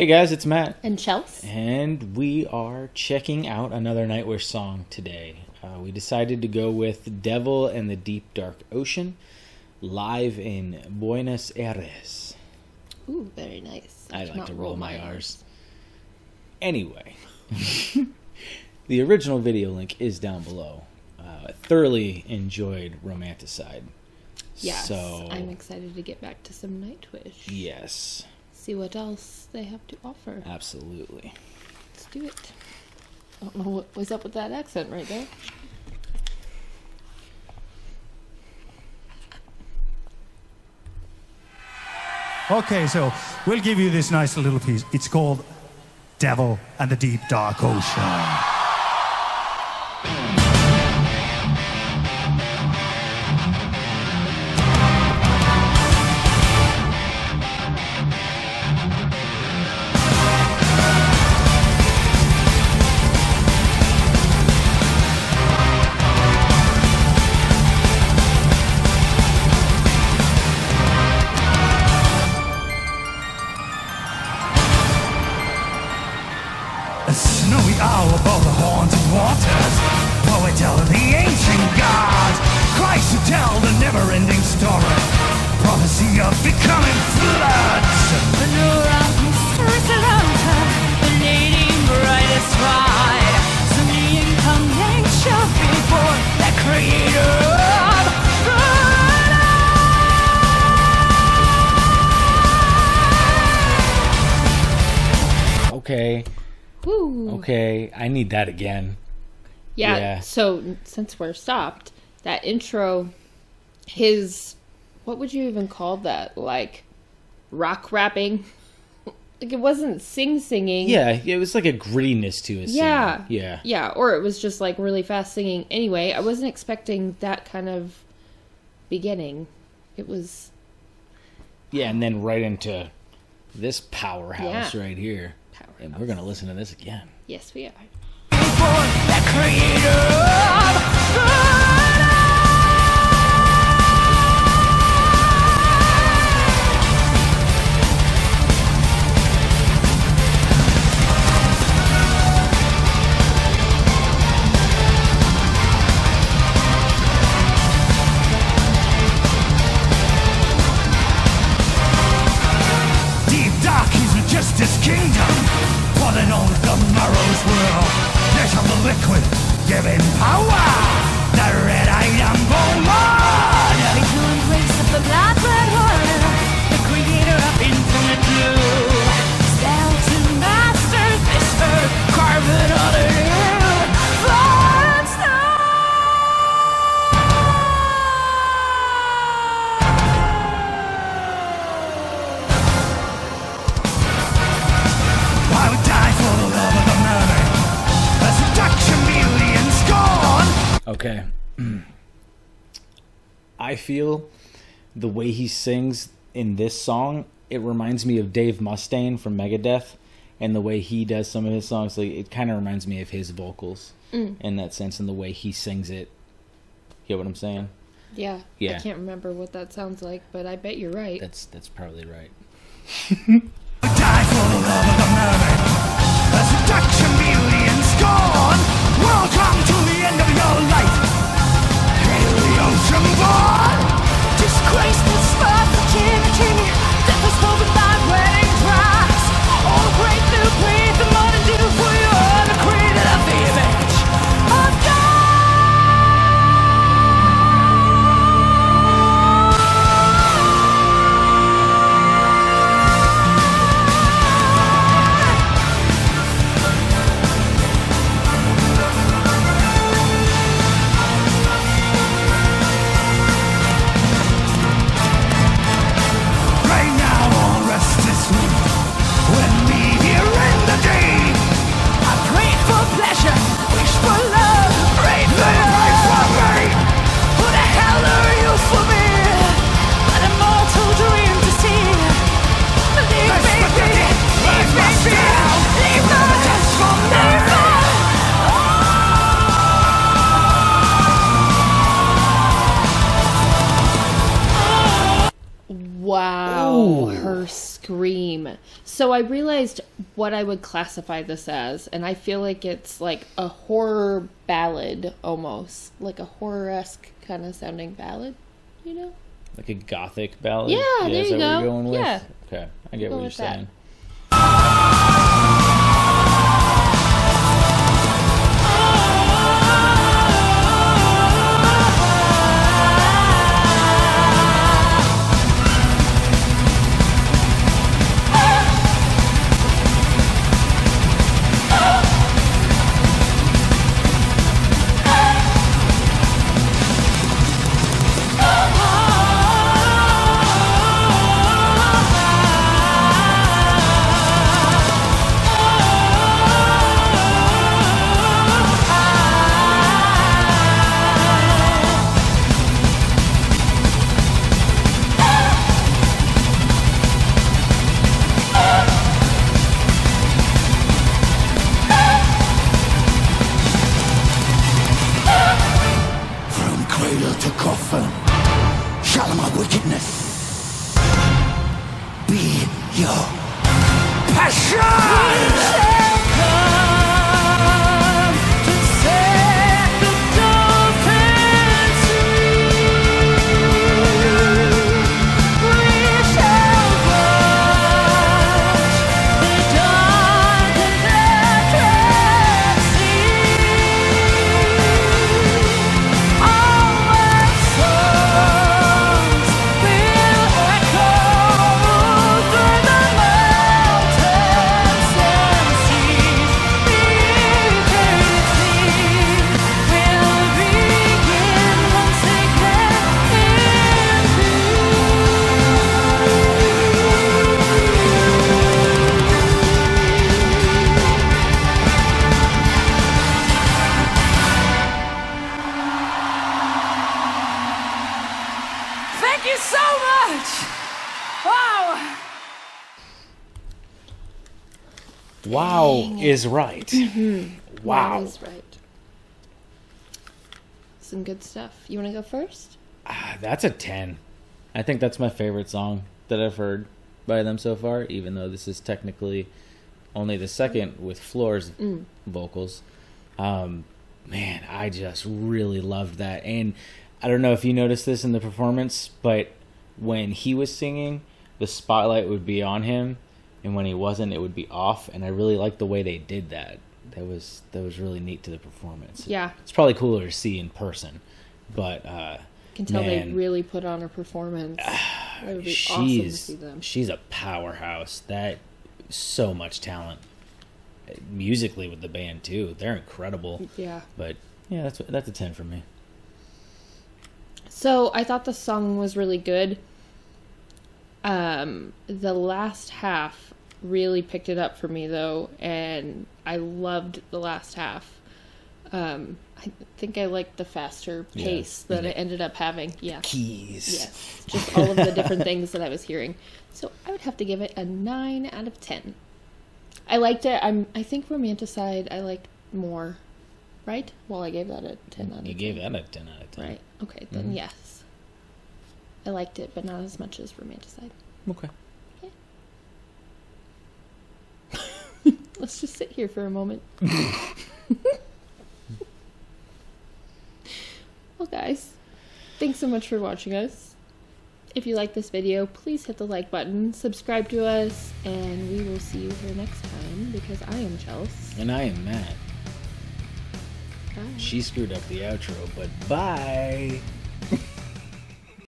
Hey guys, it's Mat, And Chels? and we are checking out another Nightwish song today. Uh, we decided to go with Devil and the Deep Dark Ocean, live in Buenos Aires. Ooh, very nice. I like to roll my R's. Anyway, the original video link is down below. Uh, I thoroughly enjoyed Romanticide. Yes, So, I'm excited to get back to some Nightwish. yes, See what else they have to offer. absolutely. Let's do it. I don't know what was up with that accent right there. Okay, so we'll give you this nice little piece. It's called Devil and the Deep Dark Ocean. A snowy owl above the haunted waters. Poet tell the ancient gods. Christ to tell the never-ending story. Prophecy of becoming floods. Okay, Mm. okay, I need that again. Yeah, Yeah. so since we're stopped, that intro, his, what would you even call that? Like, rock rapping? Like, it wasn't sing singing. Yeah, it was like a grittiness to his Yeah. singing. Yeah. Yeah, or it was just like really fast singing. Anyway, I wasn't expecting that kind of beginning. It was Yeah, and then right into this powerhouse Yeah. right here. powerhouse. And we're going to listen to this again. Yes, we are. Justice kingdom. Pulling on the morrow's world. Of the liquid giving power. The red iron Okay. I feel the way he sings in this song, it reminds me of Dave Mustaine from Megadeth, and the way he does some of his songs. Like it kind of reminds me of his vocals mm. in that sense, and the way he sings it. You get what I'm saying? Yeah. Yeah. I can't remember what that sounds like, but I bet you're right. That's that's probably right. ocean Scream. So I realized what I would classify this as, and I feel like it's like a horror ballad almost, like a horror esque kind of sounding ballad, you know? Like a gothic ballad. Yeah, there is you go. you're going with? Yeah. Okay, I get what you're saying. that. You so much! Wow! Wow is right. wow. That is right. Some good stuff. You want to go first? Ah, That's a 10. I think that's my favorite song that I've heard by them so far, even though this is technically only the second with Floor's vocals. Um, man, I just really loved that. And I don't know if you noticed this in the performance, but when he was singing, the spotlight would be on him, and when he wasn't, it would be off. And I really liked the way they did that. That was that was really neat to the performance. Yeah. it's probably cooler to see in person, but uh, I can tell they Man. really put on a performance. It would be she's awesome to see them. she's a powerhouse. That so much talent musically with the band too. They're incredible. Yeah. But yeah, that's that's a ten for me. So I thought the song was really good. Um, the last half really picked it up for me though, and I loved the last half. Um, I think I liked the faster Yeah. pace that it ended up having. Yeah. Keys. Yes. Just all of the different things that I was hearing. So I would have to give it a nine out of ten. I liked it. I'm. I think Romanticide. I liked more. Right. Well, I gave that a ten out of ten. You 10. gave that a ten out of ten. Right. Okay, then Mm-hmm. yes. I liked it, but not as much as Romanticide. Okay. Let's just sit here for a moment. well, guys, thanks so much for watching us. If you like this video, please hit the like button, subscribe to us, and we will see you here next time because I am Chels. And I am Mat. She screwed up the outro, but bye.